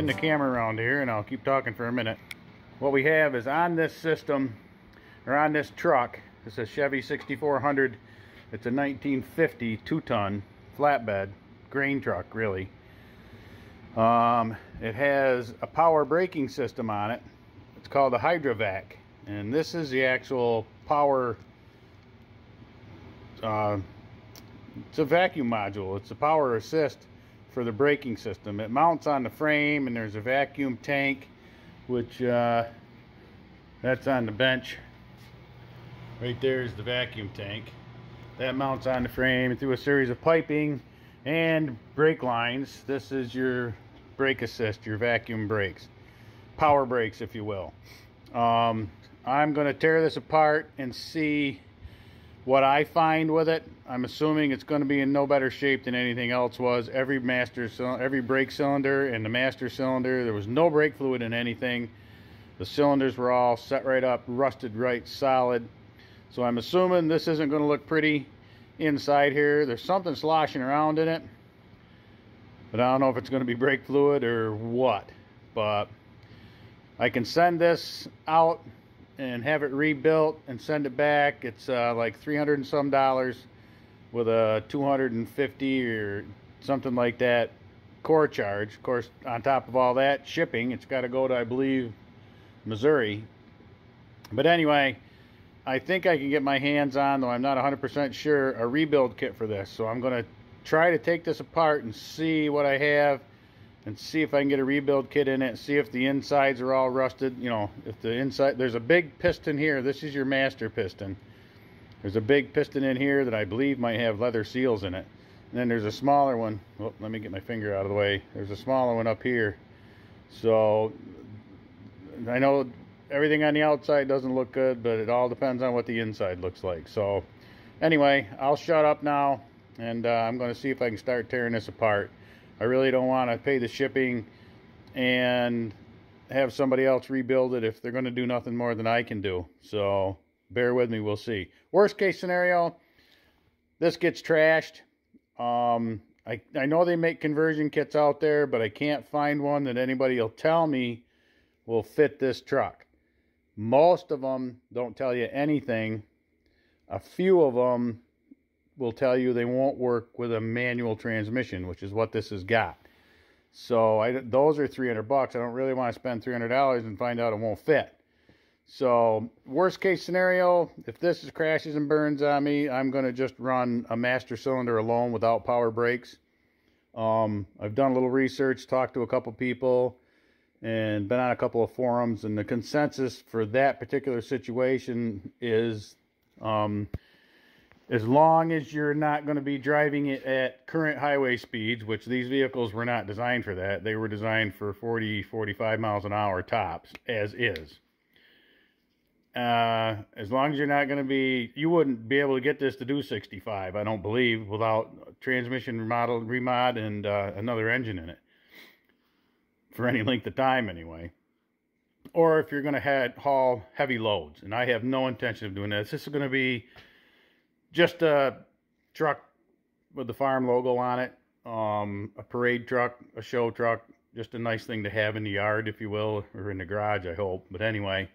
Spin the camera around here and I'll keep talking for a minute. What we have is on this system, or on this truck, it's a Chevy 6400. It's a 1950 two-ton flatbed, grain truck really. Um, it has a power braking system on it. It's called a Hydrovac. And this is the actual power uh, it's a vacuum module. It's a power assist for the braking system. It mounts on the frame and there's a vacuum tank which uh, that's on the bench. Right there is the vacuum tank. That mounts on the frame through a series of piping and brake lines. This is your brake assist, your vacuum brakes. Power brakes, if you will. Um, I'm going to tear this apart and see what I find with it, I'm assuming it's going to be in no better shape than anything else was. Every master, every brake cylinder and the master cylinder, there was no brake fluid in anything. The cylinders were all set right up, rusted right, solid. So I'm assuming this isn't going to look pretty inside here. There's something sloshing around in it. But I don't know if it's going to be brake fluid or what. But I can send this out and have it rebuilt and send it back. It's uh, like 300 and some dollars with a 250 or something like that core charge. Of course, on top of all that, shipping, it's got to go to, I believe, Missouri. But anyway, I think I can get my hands on, though I'm not 100% sure, a rebuild kit for this. So I'm going to try to take this apart and see what I have and see if I can get a rebuild kit in it, see if the insides are all rusted, you know, if the inside, there's a big piston here, this is your master piston. There's a big piston in here that I believe might have leather seals in it. And then there's a smaller one, well, let me get my finger out of the way, there's a smaller one up here. So, I know everything on the outside doesn't look good, but it all depends on what the inside looks like. So, anyway, I'll shut up now, and uh, I'm going to see if I can start tearing this apart. I really don't want to pay the shipping and have somebody else rebuild it if they're going to do nothing more than I can do. So bear with me, we'll see. Worst case scenario, this gets trashed. Um, I, I know they make conversion kits out there, but I can't find one that anybody will tell me will fit this truck. Most of them don't tell you anything. A few of them will tell you they won't work with a manual transmission, which is what this has got. So I, those are 300 bucks. I don't really want to spend $300 and find out it won't fit. So worst case scenario, if this is crashes and burns on me, I'm going to just run a master cylinder alone without power brakes. Um, I've done a little research, talked to a couple people, and been on a couple of forums, and the consensus for that particular situation is um, as long as you're not going to be driving it at current highway speeds, which these vehicles were not designed for that. They were designed for 40, 45 miles an hour tops, as is. Uh, as long as you're not going to be, you wouldn't be able to get this to do 65, I don't believe, without transmission remodel, remod and uh, another engine in it. For any length of time, anyway. Or if you're going to haul heavy loads. And I have no intention of doing this. This is going to be just a truck with the farm logo on it. Um, a parade truck, a show truck, just a nice thing to have in the yard, if you will, or in the garage, I hope. But anyway,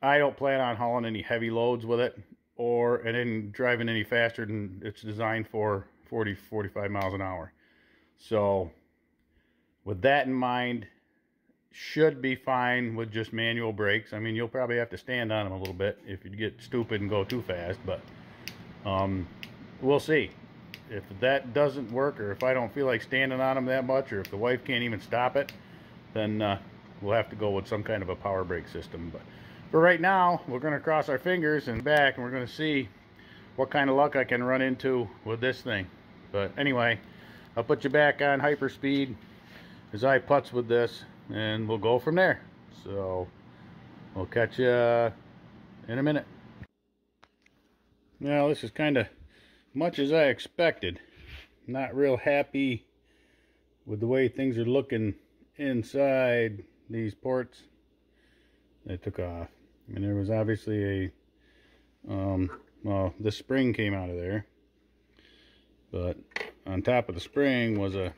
I don't plan on hauling any heavy loads with it or and then driving any faster than it's designed for 40, 45 miles an hour. So with that in mind, should be fine with just manual brakes. I mean, you'll probably have to stand on them a little bit if you get stupid and go too fast, but um, we'll see. If that doesn't work, or if I don't feel like standing on them that much, or if the wife can't even stop it, then uh, we'll have to go with some kind of a power brake system. But for right now, we're going to cross our fingers and back, and we're going to see what kind of luck I can run into with this thing. But anyway, I'll put you back on hyperspeed as I putz with this, and we'll go from there. So, we'll catch you in a minute. Now this is kind of much as I expected. Not real happy with the way things are looking inside these ports. They took off. I mean, there was obviously a, um, well, the spring came out of there. But on top of the spring was a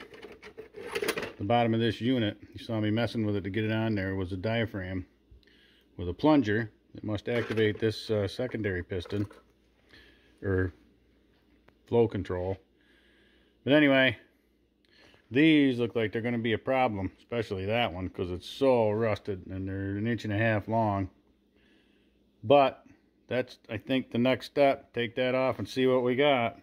the bottom of this unit, you saw me messing with it to get it on there, was a diaphragm with a plunger. It must activate this uh, secondary piston or flow control. But anyway, these look like they're going to be a problem, especially that one because it's so rusted and they're an inch and a half long. But that's, I think, the next step. Take that off and see what we got.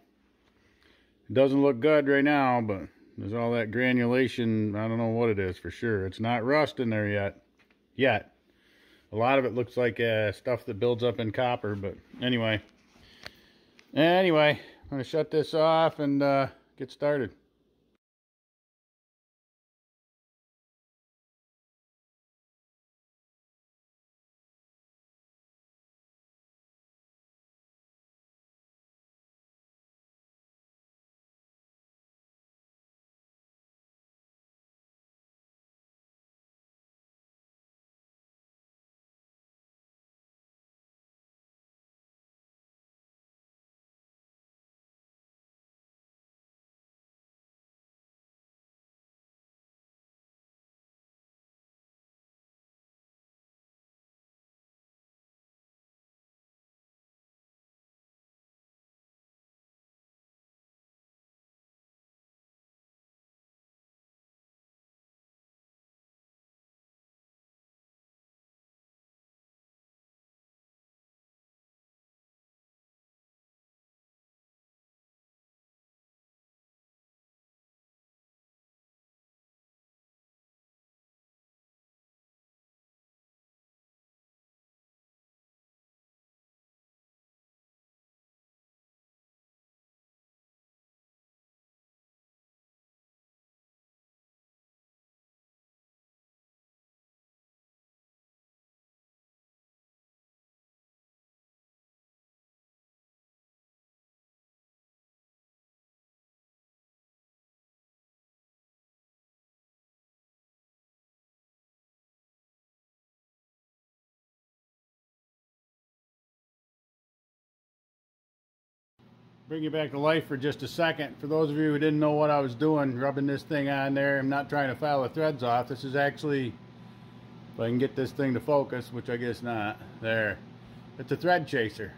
It doesn't look good right now, but there's all that granulation. I don't know what it is for sure. It's not rust in there yet. Yet. A lot of it looks like uh, stuff that builds up in copper, but anyway. Anyway, I'm going to shut this off and uh, get started. Bring you back to life for just a second. For those of you who didn't know what I was doing, rubbing this thing on there, I'm not trying to file the threads off. This is actually, if I can get this thing to focus, which I guess not, there. It's a thread chaser.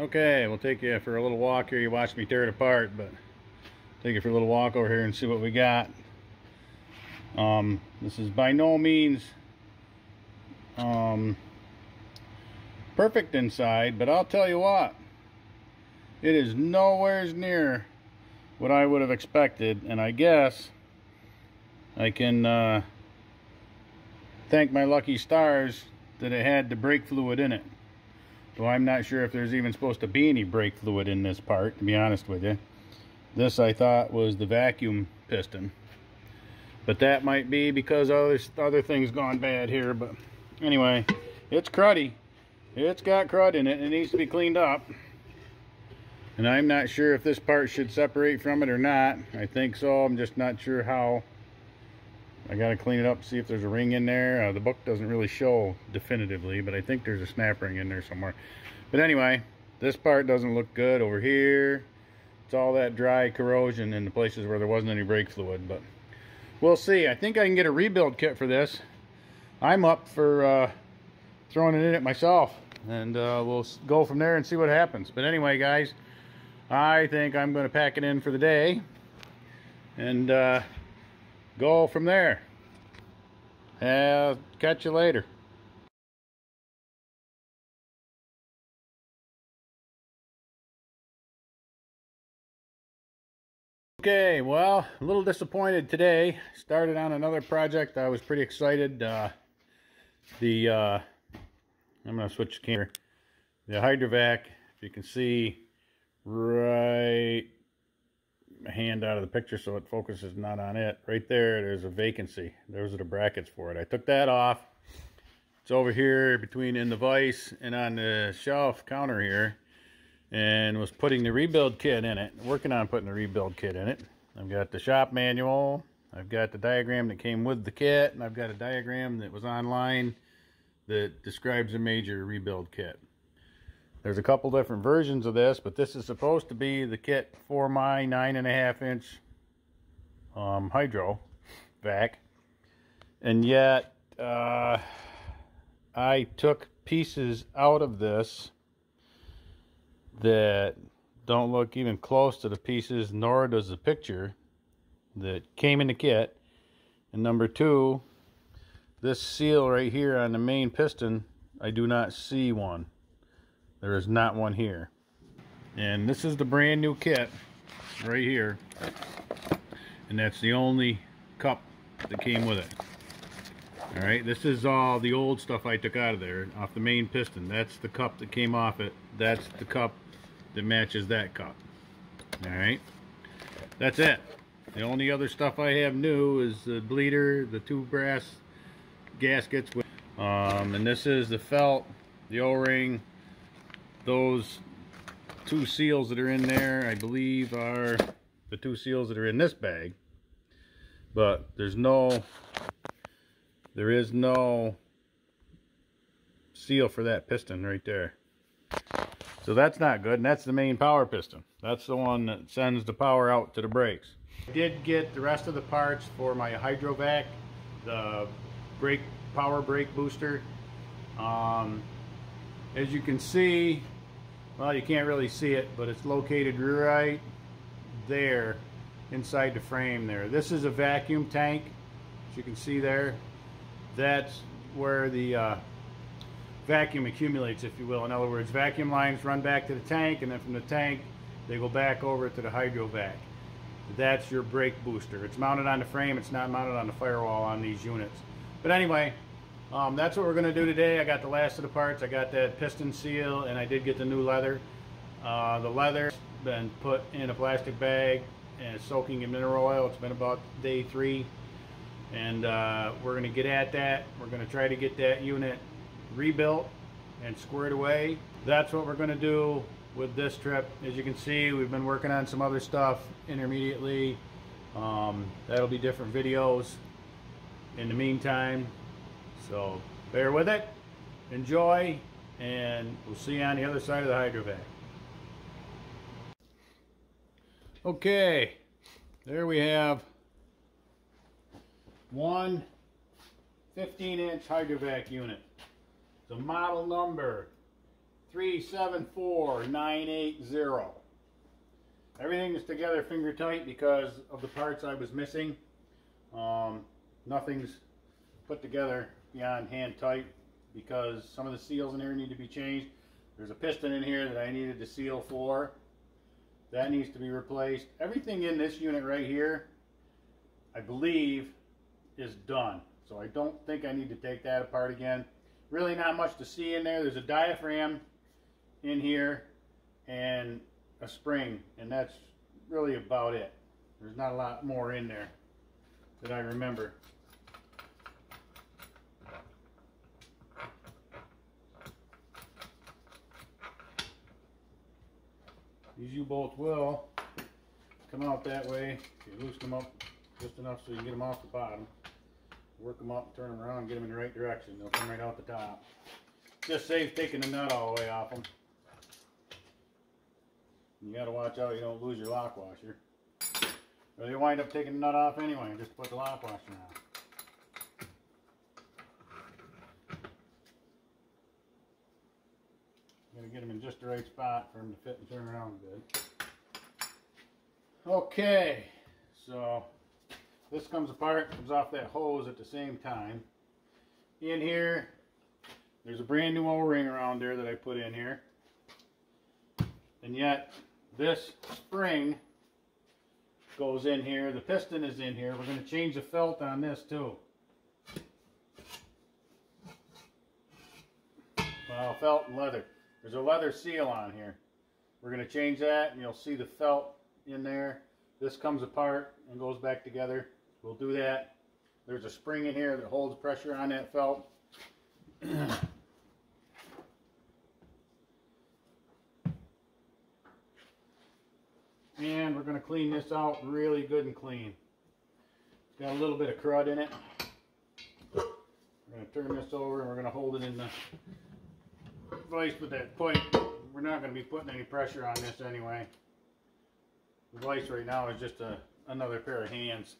Okay, we'll take you for a little walk here. You watch me tear it apart, but take you for a little walk over here and see what we got. Um, this is by no means um, perfect inside, but I'll tell you what, it is nowhere near what I would have expected, and I guess I can uh, thank my lucky stars that it had the brake fluid in it. So I'm not sure if there's even supposed to be any brake fluid in this part, to be honest with you. This I thought was the vacuum piston. But that might be because other, other things gone bad here. But anyway, it's cruddy. It's got crud in it. It needs to be cleaned up. And I'm not sure if this part should separate from it or not. I think so. I'm just not sure how. I got to clean it up, see if there's a ring in there. Uh, the book doesn't really show definitively, but I think there's a snap ring in there somewhere. But anyway, this part doesn't look good over here. It's all that dry corrosion in the places where there wasn't any brake fluid, but we'll see. I think I can get a rebuild kit for this. I'm up for uh, throwing it in it myself, and uh, we'll go from there and see what happens. But anyway, guys, I think I'm going to pack it in for the day, and uh, go from there. Uh, catch you later. Okay, well, a little disappointed today. Started on another project. I was pretty excited. Uh, the, uh, I'm going to switch the camera. The hydrovac, if you can see right hand out of the picture so it focuses not on it. Right there, there's a vacancy. Those are the brackets for it. I took that off. It's over here between in the vise and on the shelf counter here and was putting the rebuild kit in it. Working on putting the rebuild kit in it. I've got the shop manual. I've got the diagram that came with the kit and I've got a diagram that was online that describes a major rebuild kit. There's a couple different versions of this, but this is supposed to be the kit for my nine and a half inch um, hydro vac. And yet, uh, I took pieces out of this that don't look even close to the pieces, nor does the picture that came in the kit. And number two, this seal right here on the main piston, I do not see one. There is not one here. And this is the brand new kit right here. And that's the only cup that came with it. Alright, this is all the old stuff I took out of there, off the main piston. That's the cup that came off it. That's the cup that matches that cup. Alright, that's it. The only other stuff I have new is the bleeder, the two brass gaskets. Um, and this is the felt, the O-ring, those two seals that are in there, I believe, are the two seals that are in this bag. But there's no, there is no seal for that piston right there. So that's not good, and that's the main power piston. That's the one that sends the power out to the brakes. I did get the rest of the parts for my hydrovac, the brake power brake booster. Um, as you can see, well, you can't really see it, but it's located right there inside the frame there. This is a vacuum tank, as you can see there. That's where the uh, vacuum accumulates, if you will. In other words, vacuum lines run back to the tank, and then from the tank, they go back over to the hydrovac. That's your brake booster. It's mounted on the frame. It's not mounted on the firewall on these units. But anyway, um, that's what we're going to do today. I got the last of the parts. I got that piston seal and I did get the new leather. Uh, the leather's been put in a plastic bag and soaking in mineral oil. It's been about day three. And uh, we're going to get at that. We're going to try to get that unit rebuilt and squared away. That's what we're going to do with this trip. As you can see, we've been working on some other stuff intermediately. Um, that'll be different videos. In the meantime, so bear with it, enjoy, and we'll see you on the other side of the hydrovac. Okay, there we have one 15 inch hydrovac unit. The model number 374980. Everything is together finger tight because of the parts I was missing. Um, nothing's put together beyond hand tight because some of the seals in here need to be changed. There's a piston in here that I needed to seal for. That needs to be replaced. Everything in this unit right here, I believe, is done. So I don't think I need to take that apart again. Really not much to see in there. There's a diaphragm in here and a spring and that's really about it. There's not a lot more in there that I remember. These U-bolts will come out that way. You loosen them up just enough so you can get them off the bottom. Work them up, turn them around, get them in the right direction. They'll come right out the top. Just saves taking the nut all the way off them. You gotta watch out you don't lose your lock washer. Or you wind up taking the nut off anyway, and just put the lock washer on. Get them in just the right spot for them to fit and turn around good. Okay, so this comes apart, comes off that hose at the same time. In here, there's a brand new O-ring around there that I put in here. And yet, this spring goes in here. The piston is in here. We're going to change the felt on this too. Well, felt and leather. There's a leather seal on here. We're going to change that and you'll see the felt in there. This comes apart and goes back together. We'll do that. There's a spring in here that holds pressure on that felt. and we're going to clean this out really good and clean. It's got a little bit of crud in it. We're going to turn this over and we're going to hold it in the vise with that pipe. We're not going to be putting any pressure on this anyway. The vise right now is just a, another pair of hands.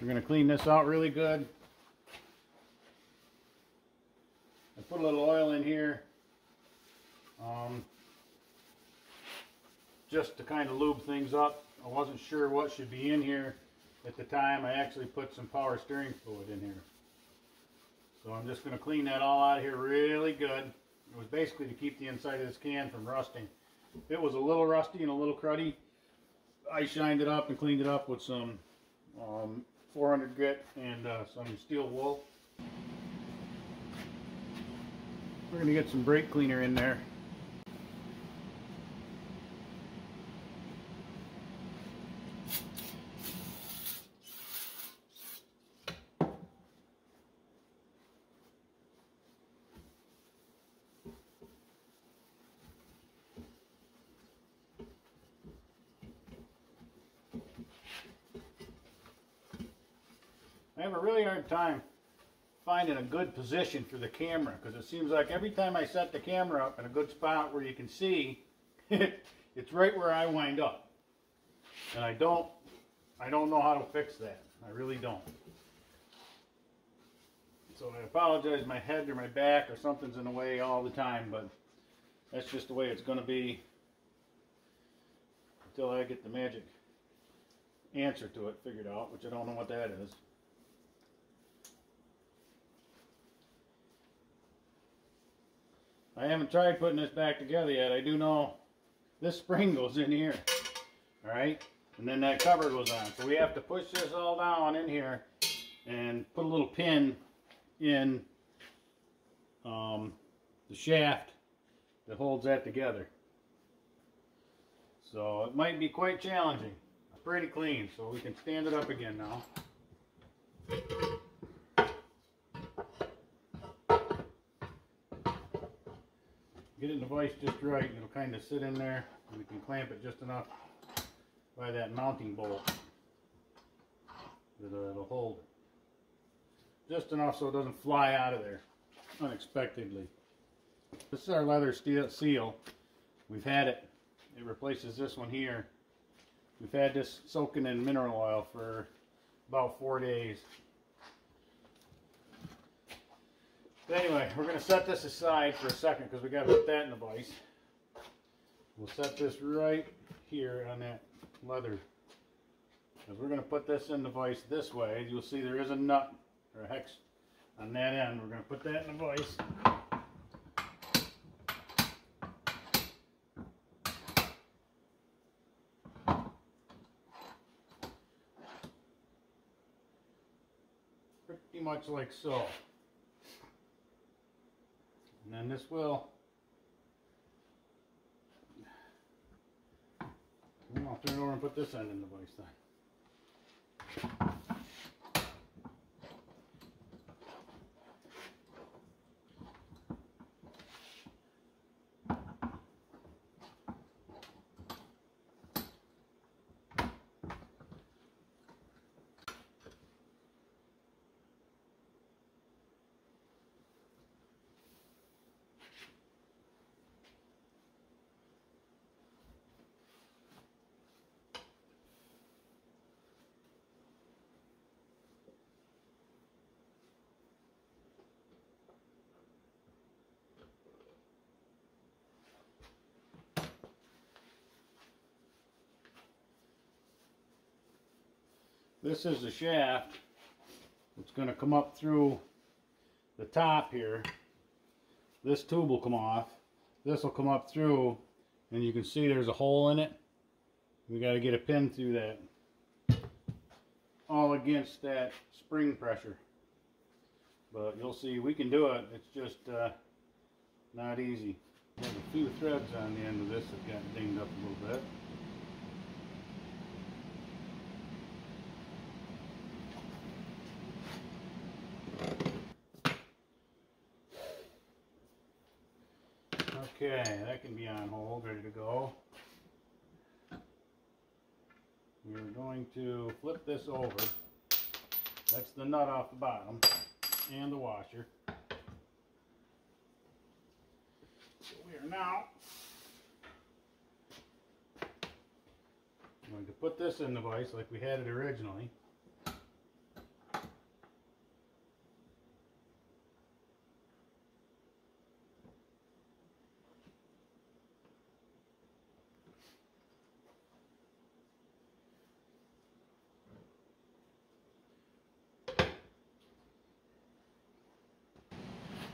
We're going to clean this out really good. I put a little oil in here. Um, just to kind of lube things up. I wasn't sure what should be in here at the time. I actually put some power steering fluid in here. I'm just going to clean that all out of here really good. It was basically to keep the inside of this can from rusting. It was a little rusty and a little cruddy. I shined it up and cleaned it up with some um, 400 grit and uh, some steel wool. We're going to get some brake cleaner in there. Really hard time finding a good position for the camera because it seems like every time I set the camera up in a good spot where you can see, it's right where I wind up. And I don't, I don't know how to fix that. I really don't. So I apologize, my head or my back or something's in the way all the time, but that's just the way it's going to be until I get the magic answer to it figured out, which I don't know what that is. I haven't tried putting this back together yet. I do know this spring goes in here. Alright? And then that cover goes on. So we have to push this all down in here and put a little pin in um, the shaft that holds that together. So it might be quite challenging. Pretty clean, so we can stand it up again now. Get it in the vise just right and it'll kind of sit in there we can clamp it just enough by that mounting bolt that it'll hold. Just enough so it doesn't fly out of there unexpectedly. This is our leather steel seal. We've had it. It replaces this one here. We've had this soaking in mineral oil for about four days. But anyway, we're going to set this aside for a second because we got to put that in the vise. We'll set this right here on that leather. Because we're going to put this in the vise this way. You'll see there is a nut or a hex on that end. We're going to put that in the vise. Pretty much like so. And this will I'll turn it over and put this end in the vise then. This is the shaft. It's going to come up through the top here. This tube will come off. This will come up through and you can see there's a hole in it. We got to get a pin through that. All against that spring pressure. But you'll see we can do it. It's just uh, not easy. There's a few threads on the end of this that got dinged up a little bit. Okay, that can be on hold, ready to go. We're going to flip this over. That's the nut off the bottom and the washer. So we are now going to put this in the vise like we had it originally.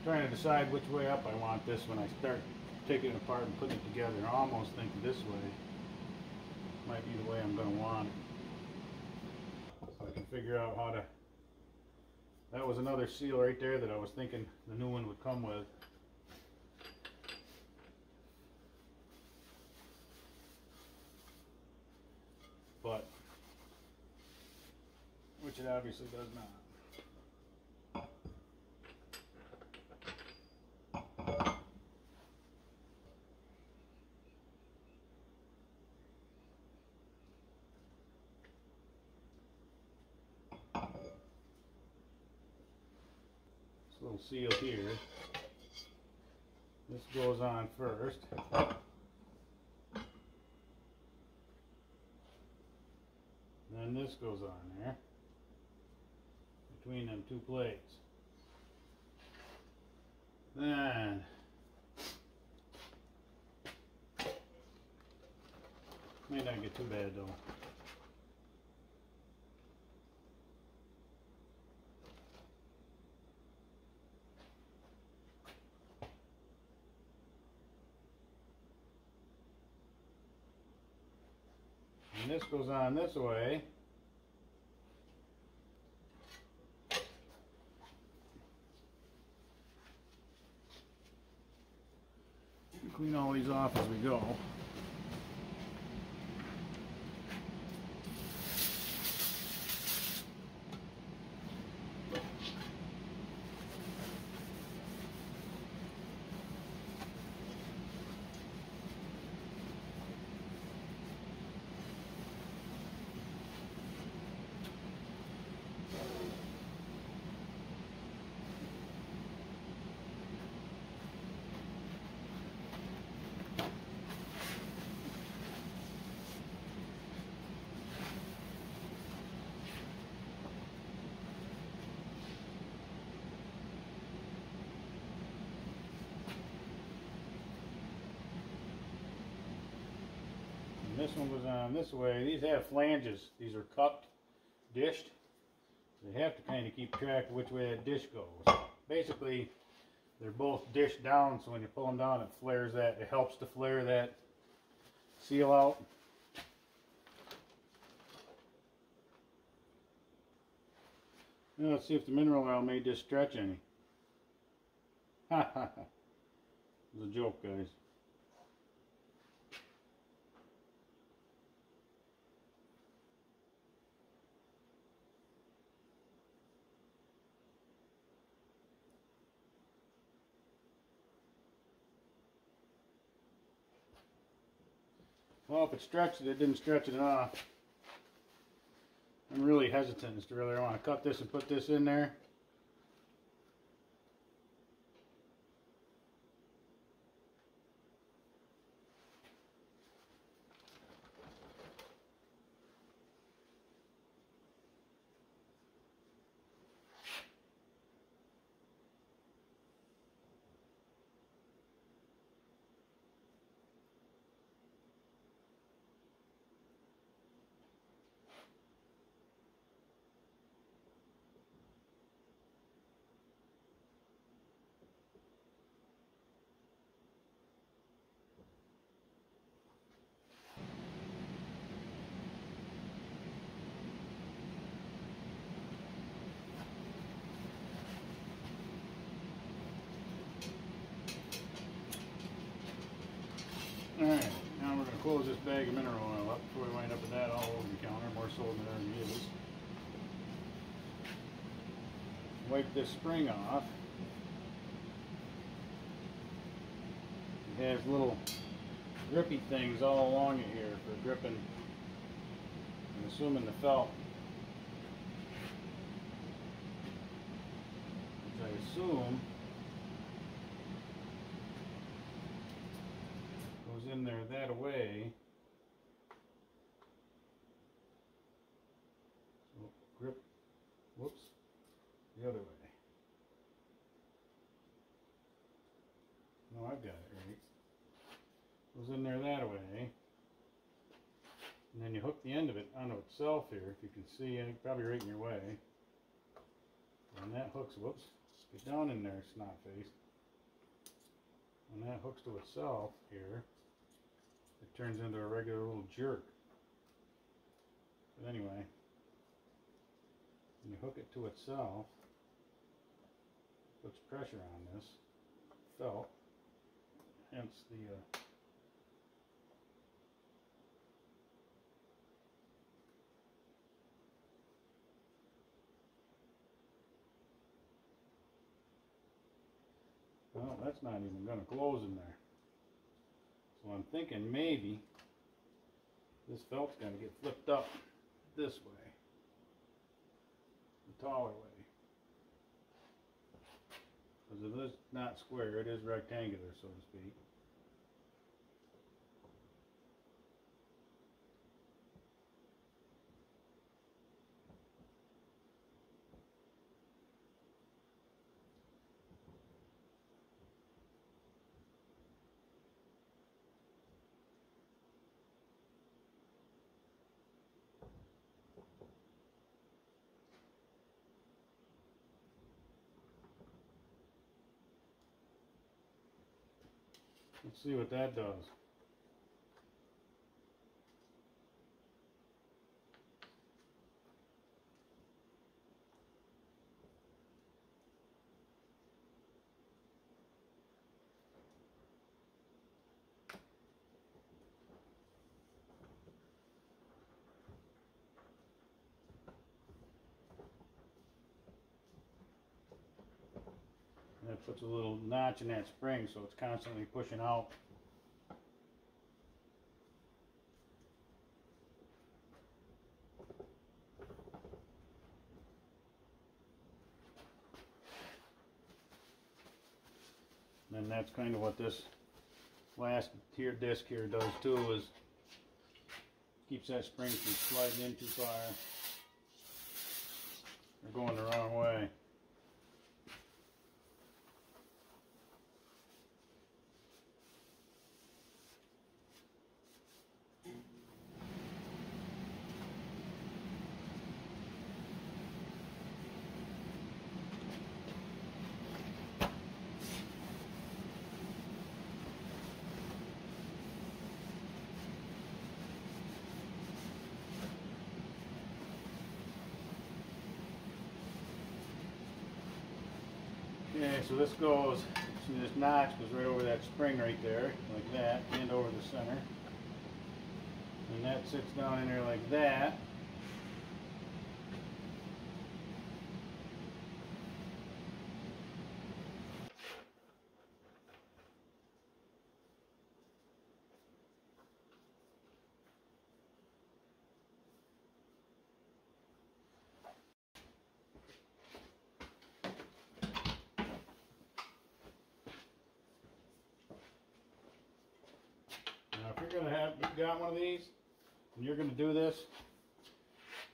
Trying to decide which way up I want this when I start taking it apart and putting it together. I almost think this way might be the way I'm going to want it. So I can figure out how to... That was another seal right there that I was thinking the new one would come with. But, which it obviously does not. Seal here. This goes on first. Then this goes on there between them two plates. Then may not get too bad though. And this goes on this way. Clean all these off as we go. This one was on this way. These have flanges. These are cupped, dished. They have to kind of keep track of which way that dish goes. Basically, they're both dished down, so when you pull them down, it flares that. It helps to flare that seal out. Now let's see if the mineral oil made this stretch any. Ha ha ha. It was a joke, guys. Well, if it stretched it, it didn't stretch it enough. I'm really hesitant as to whether I want to cut this and put this in there. Alright, now we're going to close this bag of mineral oil up before we wind up with that all over the counter, more so than it already. Wipe this spring off. It has little grippy things all along it here for gripping, I'm assuming the felt. Which I assume goes in there that way. So grip, whoops, the other way. No, I've got it right. Goes in there that way. And then you hook the end of it onto itself here, if you can see, it probably right in your way. And that hooks, whoops, get down in there, snot face. When that hooks to itself here, it turns into a regular little jerk. But anyway, when you hook it to itself, puts pressure on this felt, hence the uh, Well, that's not even going to close in there. So I'm thinking maybe this felt's going to get flipped up this way, the taller way. Because it is not square, it is rectangular, so to speak. Let's see what that does. That puts a little notch in that spring so it's constantly pushing out. And that's kind of what this last tier disc here does too is keeps that spring from sliding in too far or going the wrong way. Okay, so this goes, see this notch goes right over that spring right there, like that, and over the center. And that sits down in there like that. Gonna have, you got one of these, and you're gonna do this,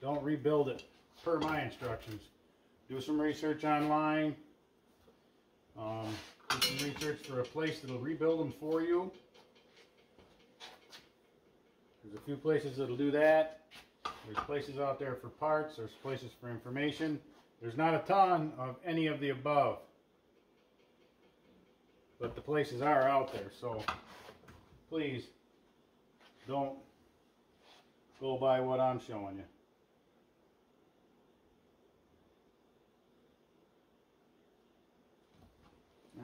don't rebuild it per my instructions. Do some research online. Um, do some research for a place that'll rebuild them for you. There's a few places that'll do that. There's places out there for parts. There's places for information. There's not a ton of any of the above. But the places are out there, so please don't go by what I'm showing you.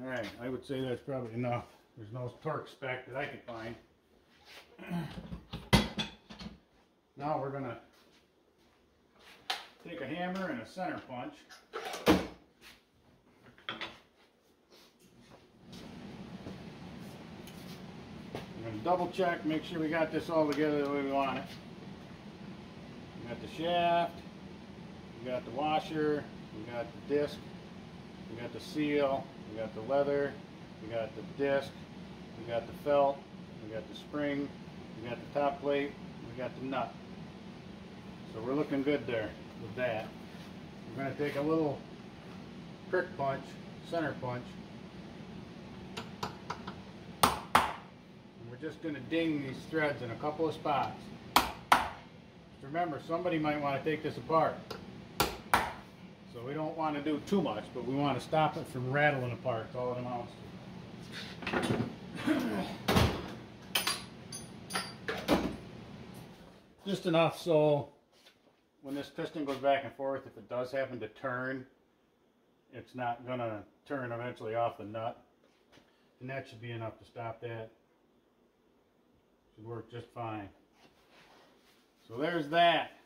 All right, I would say that's probably enough. There's no torque spec that I could find. Now we're gonna take a hammer and a center punch. We're gonna double check, make sure we got this all together the way we want it. We got the shaft, we got the washer, we got the disc, we got the seal, we got the leather, we got the disc, we got the felt, we got the spring, we got the top plate, we got the nut. So we're looking good there with that. We're gonna take a little prick punch, center punch, We're just going to ding these threads in a couple of spots. Remember, somebody might want to take this apart. So we don't want to do too much, but we want to stop it from rattling apart. That's all it amounts to. Just enough so when this piston goes back and forth, if it does happen to turn, it's not going to turn eventually off the nut. And that should be enough to stop that. Should work just fine. So there's that.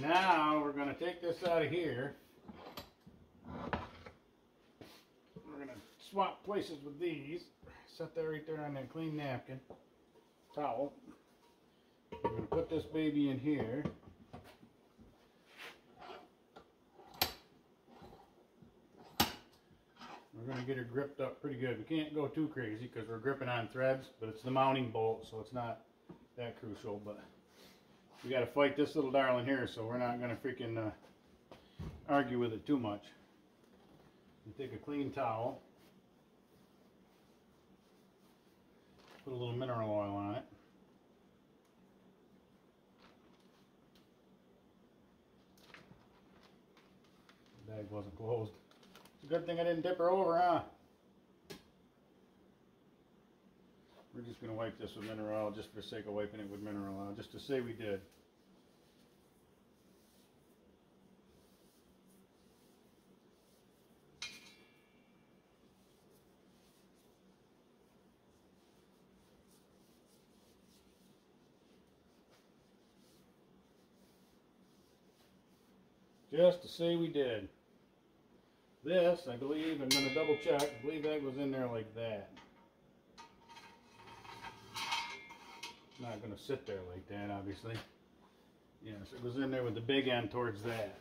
Now we're going to take this out of here. We're going to swap places with these. Set that right there on that clean napkin. Towel. We're going to put this baby in here. We're going to get her gripped up pretty good. We can't go too crazy because we're gripping on threads, but it's the mounting bolt, so it's not that crucial. But we got to fight this little darling here, so we're not going to freaking uh, argue with it too much. Take a clean towel, put a little mineral oil on it. Bag wasn't closed. Good thing I didn't dip her over, huh? We're just going to wipe this with mineral oil just for the sake of wiping it with mineral oil, just to say we did. Just to say we did. This, I believe, I'm going to double check, I believe that goes in there like that. Not going to sit there like that, obviously. Yes, it goes in there with the big end towards that.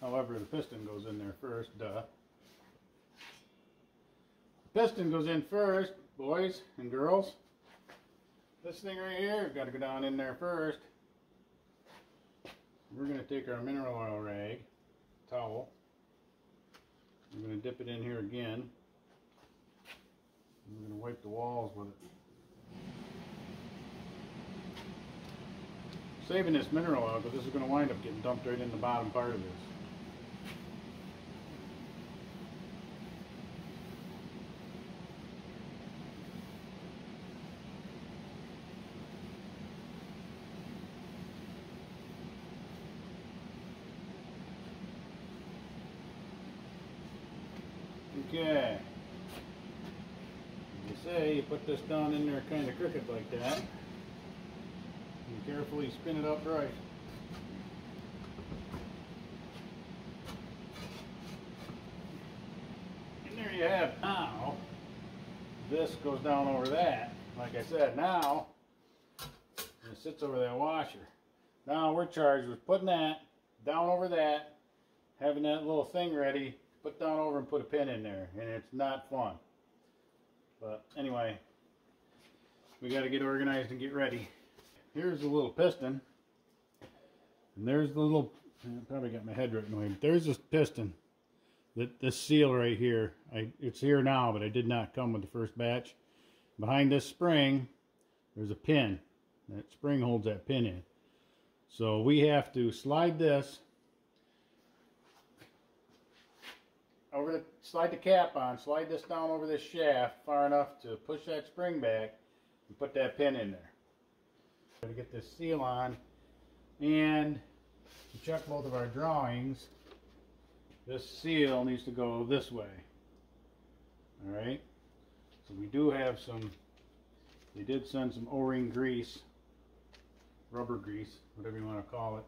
However, the piston goes in there first, duh. Piston goes in first, boys and girls. This thing right here, got to go down in there first. We're going to take our mineral oil rag, towel. I'm going to dip it in here again. I'm going to wipe the walls with it. Saving this mineral oil because this is going to wind up getting dumped right in the bottom part of this. Okay. You say you put this down in there kind of crooked like that. And carefully spin it upright. And there you have now. This goes down over that. Like I said, now it sits over that washer. Now we're charged with putting that down over that, having that little thing ready, put down over and put a pin in there, and it's not fun. But anyway, we got to get organized and get ready. Here's the little piston, and there's the little. I probably got my head right in. There's this piston, that this seal right here. I it's here now, but I did not come with the first batch. Behind this spring, there's a pin. That spring holds that pin in. So we have to slide this over the slide the cap on, slide this down over this shaft far enough to push that spring back and put that pin in there. To get this seal on and check both of our drawings, this seal needs to go this way. Alright? So we do have some, they did send some O-ring grease rubber grease, whatever you want to call it.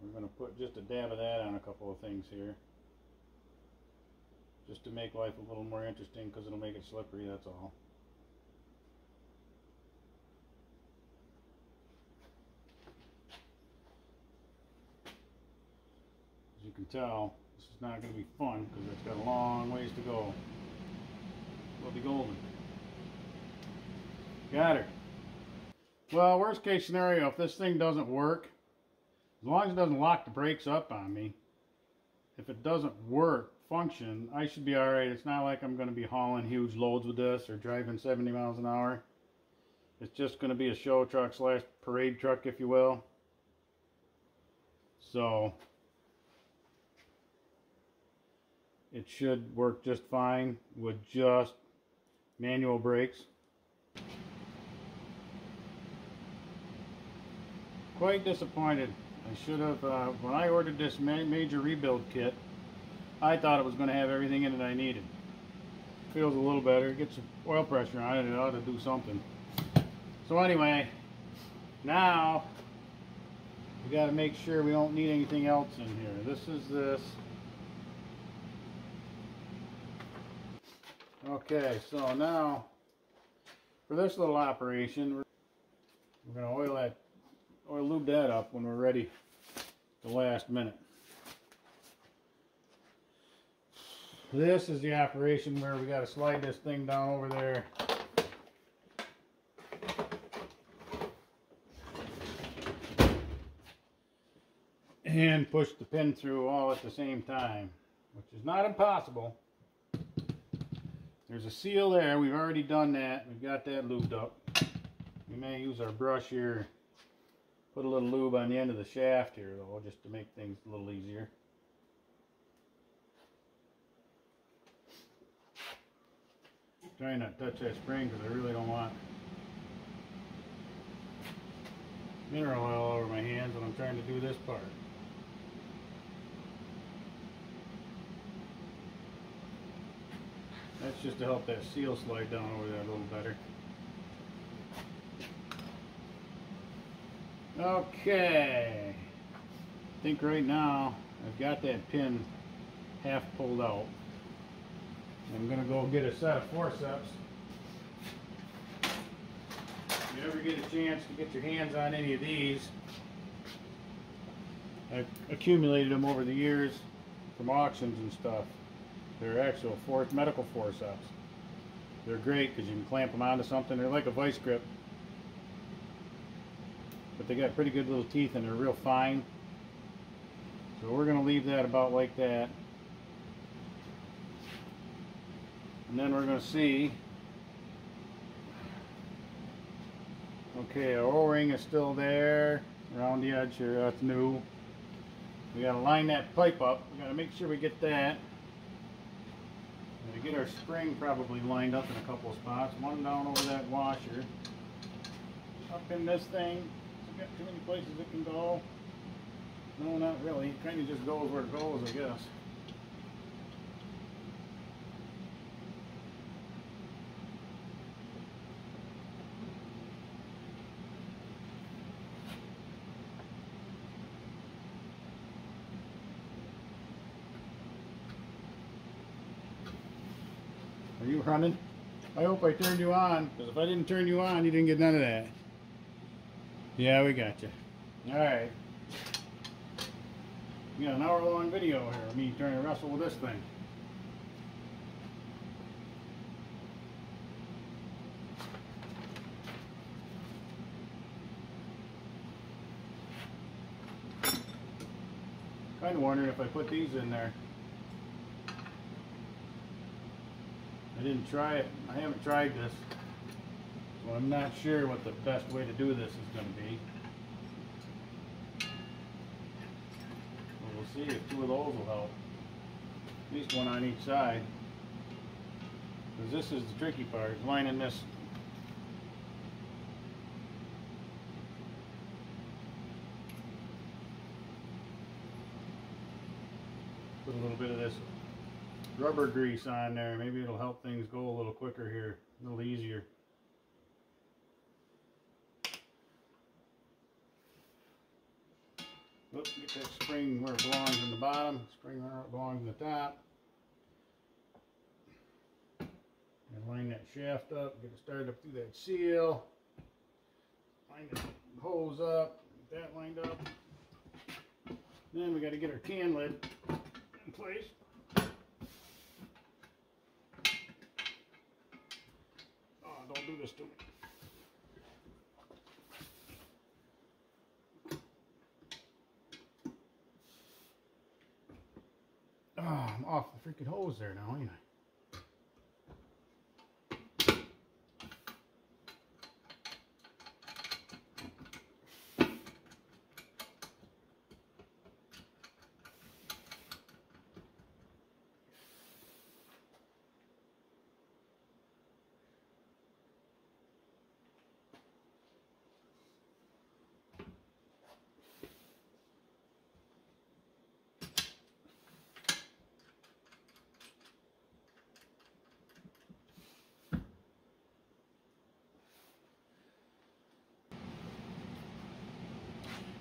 We're going to put just a dab of that on a couple of things here. Just to make life a little more interesting because it'll make it slippery, that's all. As you can tell, this is not going to be fun because it's got a long ways to go. We'll be golden. Got her. Well, worst case scenario, if this thing doesn't work, as long as it doesn't lock the brakes up on me, if it doesn't work, function, I should be alright. It's not like I'm going to be hauling huge loads with this or driving 70 miles an hour. It's just going to be a show truck slash parade truck, if you will. So, it should work just fine with just manual brakes. quite disappointed. I should have, uh, when I ordered this ma major rebuild kit, I thought it was going to have everything in it I needed. Feels a little better, gets oil pressure on it, it ought to do something. So anyway, now we got to make sure we don't need anything else in here. This is this. Okay, so now for this little operation, we're, we're going to oil that or lube that up when we're ready the last minute. This is the operation where we got to slide this thing down over there. And push the pin through all at the same time, which is not impossible. There's a seal there. We've already done that. We've got that lubed up. We may use our brush here Put a little lube on the end of the shaft here though, just to make things a little easier. Trying not to touch that spring because I really don't want mineral oil all over my hands when I'm trying to do this part. That's just to help that seal slide down over there a little better. Okay. I think right now I've got that pin half pulled out. I'm going to go get a set of forceps. If you ever get a chance to get your hands on any of these, I've accumulated them over the years from auctions and stuff. They're actual for medical forceps. They're great because you can clamp them onto something. They're like a vice grip but they got pretty good little teeth and they're real fine. So we're going to leave that about like that. And then we're going to see. Okay, our O-ring is still there around the edge here. That's new. We got to line that pipe up. We got to make sure we get that. We get our spring probably lined up in a couple of spots. One down over that washer. Up in this thing got too many places it can go. No, not really. It kind of just goes where it goes, I guess. Running? I hope I turned you on, because if I didn't turn you on, you didn't get none of that. Yeah, we got you. Alright. We got an hour long video here of me trying to wrestle with this thing. Kind of wondering if I put these in there. I didn't try it. I haven't tried this. So I'm not sure what the best way to do this is going to be. But we'll see if two of those will help. At least one on each side. Because this is the tricky part, lining this put a little bit of this rubber grease on there. Maybe it'll help things go a little quicker here, a little easier. Oop, get that spring where it belongs in the bottom, spring where it belongs in the top. And line that shaft up, get it started up through that seal. Line the hose up, get that lined up. Then we got to get our can lid in place. Oh, don't do this. Oh, I'm off the freaking hose there now, ain't I?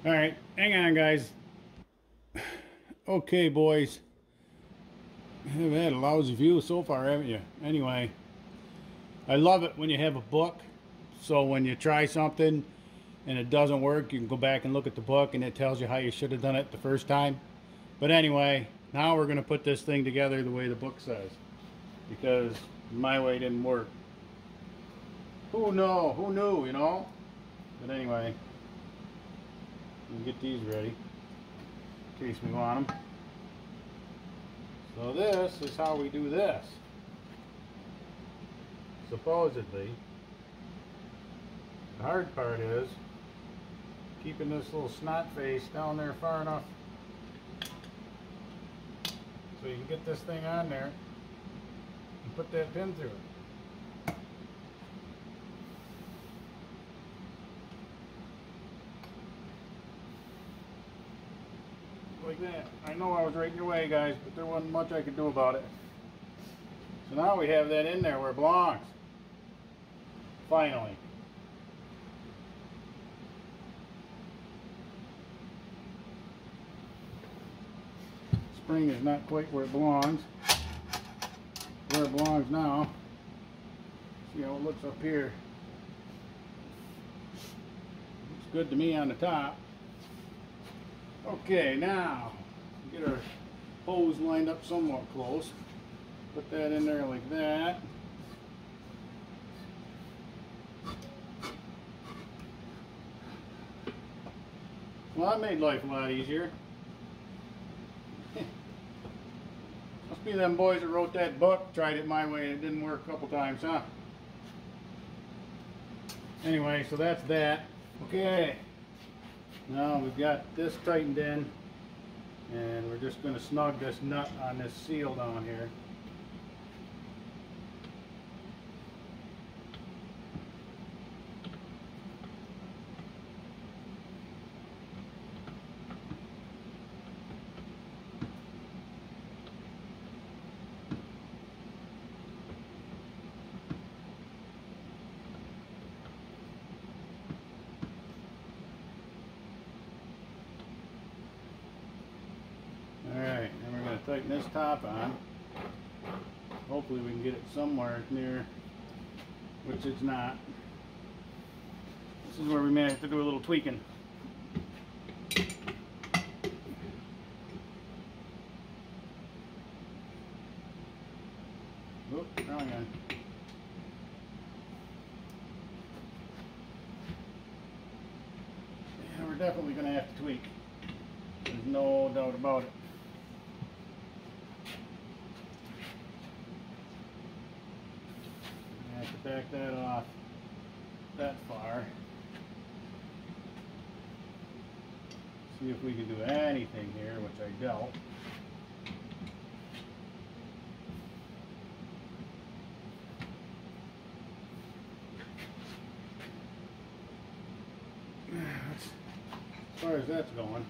All right, hang on, guys. Okay, boys. You've had a lousy view so far, haven't you? Anyway, I love it when you have a book. So when you try something and it doesn't work, you can go back and look at the book and it tells you how you should have done it the first time. But anyway, now we're going to put this thing together the way the book says. Because my way didn't work. Who know? Who knew, you know? But anyway and get these ready in case we want them. So this is how we do this. Supposedly, the hard part is keeping this little snot face down there far enough so you can get this thing on there and put that pin through it. Like that. I know I was right in your way, guys, but there wasn't much I could do about it. So now we have that in there where it belongs. Finally. Spring is not quite where it belongs. Where it belongs now. See how it looks up here. Looks good to me on the top. Okay, now get our hose lined up somewhat close. Put that in there like that. Well, that made life a lot easier. Must be them boys that wrote that book, tried it my way and it didn't work a couple times, huh? Anyway, so that's that. Okay. Now we've got this tightened in and we're just going to snug this nut on this seal down here. This top on. hopefully we can get it somewhere near, which it's not. This is where we may have to do a little tweaking. Oop, wrong end. Yeah, we're definitely gonna have to tweak. There's no doubt about it. I have to back that off that far. See if we can do anything here, which I doubt. As far as that's going.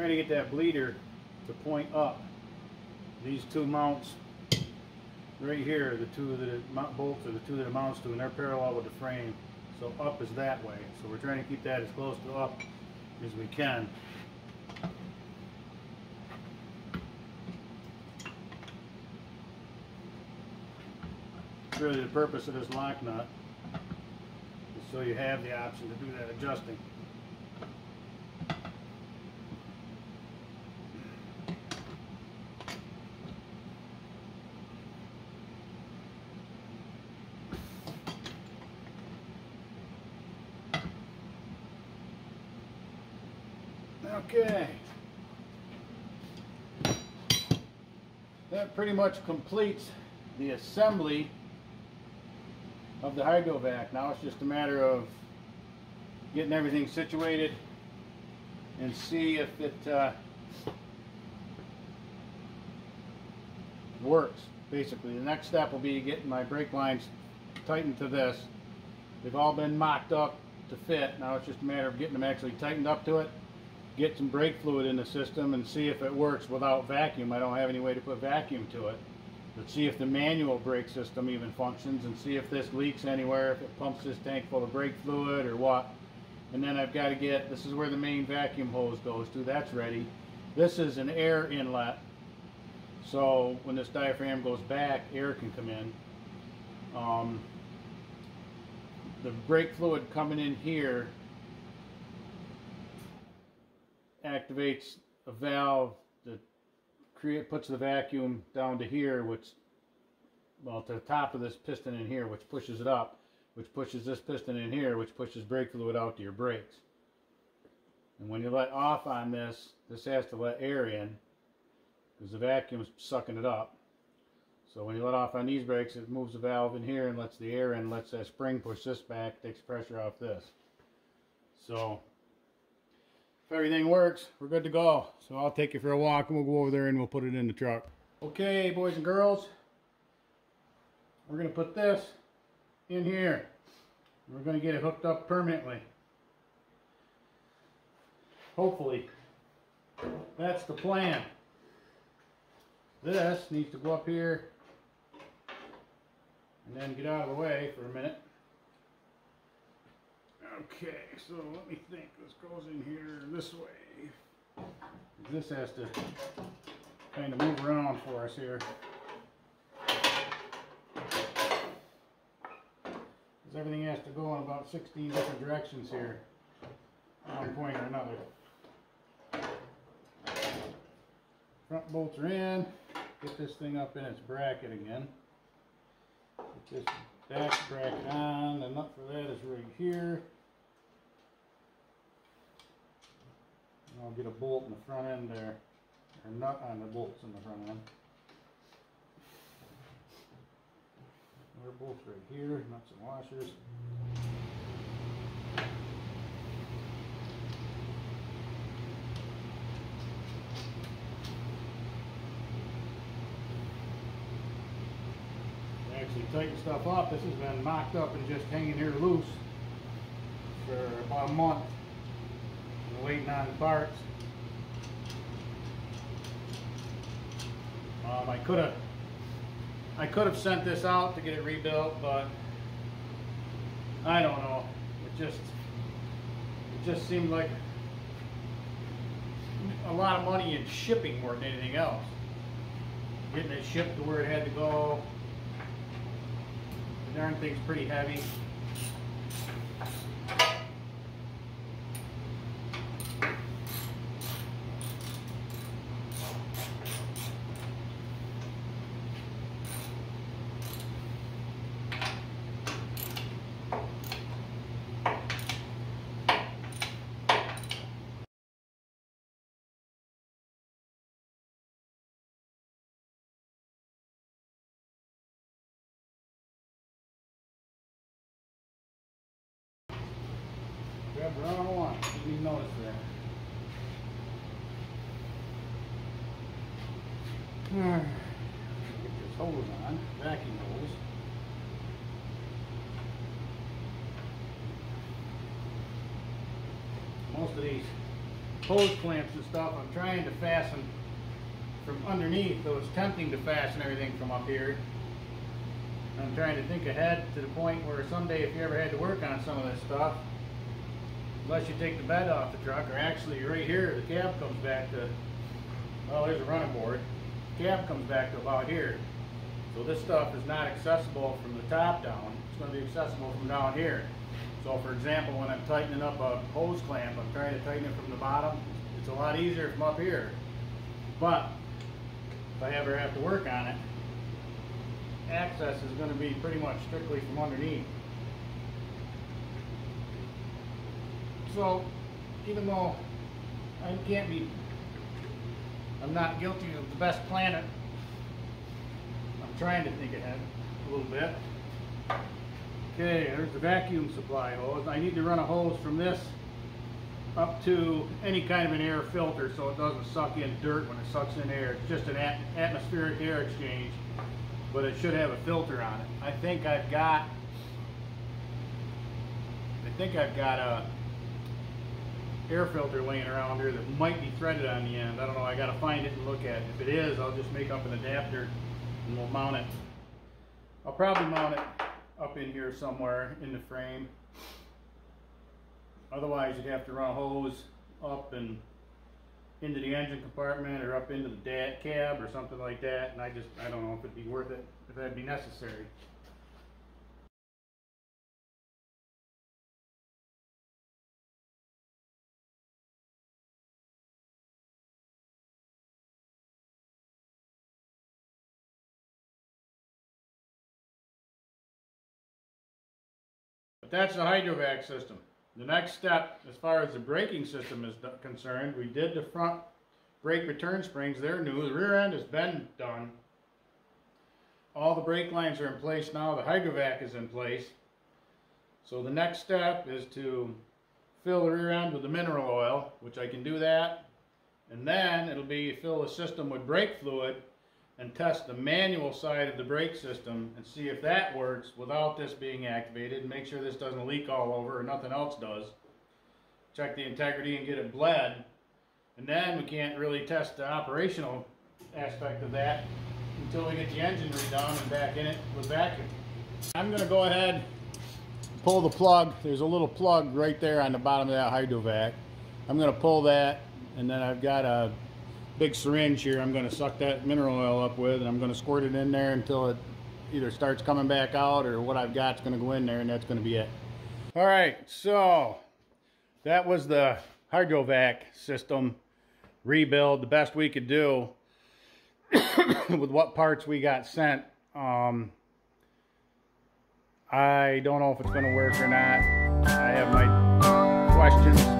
Trying to get that bleeder to point up. These two mounts right here, the two that it mount bolts are the two that it mounts to, and they're parallel with the frame. So up is that way. So we're trying to keep that as close to up as we can. Really the purpose of this lock nut is so you have the option to do that adjusting. Okay. That pretty much completes the assembly of the hydrovac. Now it's just a matter of getting everything situated and see if it uh, works. Basically, the next step will be getting my brake lines tightened to this. They've all been mocked up to fit. Now it's just a matter of getting them actually tightened up to it get some brake fluid in the system and see if it works without vacuum. I don't have any way to put vacuum to it. But see if the manual brake system even functions and see if this leaks anywhere, if it pumps this tank full of brake fluid or what. And then I've got to get, this is where the main vacuum hose goes to, that's ready. This is an air inlet. So when this diaphragm goes back, air can come in. Um, the brake fluid coming in here activates a valve that create puts the vacuum down to here, which well to the top of this piston in here, which pushes it up, which pushes this piston in here, which pushes brake fluid out to your brakes. And when you let off on this, this has to let air in because the vacuum's sucking it up. So when you let off on these brakes, it moves the valve in here and lets the air in, lets that spring push this back, takes pressure off this. So if everything works, we're good to go. So I'll take you for a walk and we'll go over there and we'll put it in the truck. Okay, boys and girls, we're to put this in here. We're to get it hooked up permanently. Hopefully. That's the plan. This needs to go up here and then get out of the way for a minute. Okay, so let me think. This goes in here this way. This has to kind of move around for us here. Because everything has to go in about 16 different directions here. One point or another. Front bolts are in. Get this thing up in its bracket again. Get this back bracket on. The nut for that is right here. I'll get a bolt in the front end there, or nut on the bolts in the front end. There bolts right here, nuts and washers. actually tighten stuff up. This has been mocked up and just hanging here loose for about a month waiting on parts. Um, I could have I could have sent this out to get it rebuilt, but I don't know. It just it just seemed like a lot of money in shipping more than anything else. Getting it shipped to where it had to go. The darn thing's pretty heavy. Grab the wrong one. Didn't notice that. Alright. Get this hose on, vacuum hose. Most of these hose clamps and stuff, I'm trying to fasten from underneath, though it's tempting to fasten everything from up here. I'm trying to think ahead to the point where someday if you ever had to work on some of this stuff, unless you take the bed off the truck, or actually right here, the cab comes back to, well, there's a running board. The Cab comes back to about here. So this stuff is not accessible from the top down. It's going to be accessible from down here. So for example, when I'm tightening up a hose clamp, I'm trying to tighten it from the bottom. It's a lot easier from up here. But if I ever have to work on it, access is going to be pretty much strictly from underneath. So, even though I can't be, I'm not guilty of the best planet, I'm trying to think ahead a little bit. Okay, there's the vacuum supply hose. I need to run a hose from this up to any kind of an air filter so it doesn't suck in dirt when it sucks in air. It's just an at atmospheric air exchange, but it should have a filter on it. I think I've got, I think I've got a air filter laying around here that might be threaded on the end. I don't know, I gotta find it and look at it. If it is, I'll just make up an adapter and we'll mount it. I'll probably mount it up in here somewhere in the frame. Otherwise, you'd have to run a hose up and into the engine compartment or up into the cab or something like that. And I just, I don't know if it'd be worth it, if that'd be necessary. But that's the hydrovac system. The next step, as far as the braking system is concerned, we did the front brake return springs. They're new. The rear end has been done. All the brake lines are in place now. The hydrovac is in place. So the next step is to fill the rear end with the mineral oil, which I can do that. And then it'll be fill the system with brake fluid and test the manual side of the brake system and see if that works without this being activated make sure this doesn't leak all over or nothing else does. Check the integrity and get it bled. And then we can't really test the operational aspect of that until we get the engine redone and back in it with vacuum. I'm going to go ahead pull the plug. There's a little plug right there on the bottom of that hydrovac. I'm going to pull that and then I've got a big syringe here I'm going to suck that mineral oil up with and I'm going to squirt it in there until it either starts coming back out or what I've got is going to go in there and that's going to be it. All right, so that was the hydrovac system rebuild, the best we could do with what parts we got sent. Um, I don't know if it's going to work or not. I have my questions.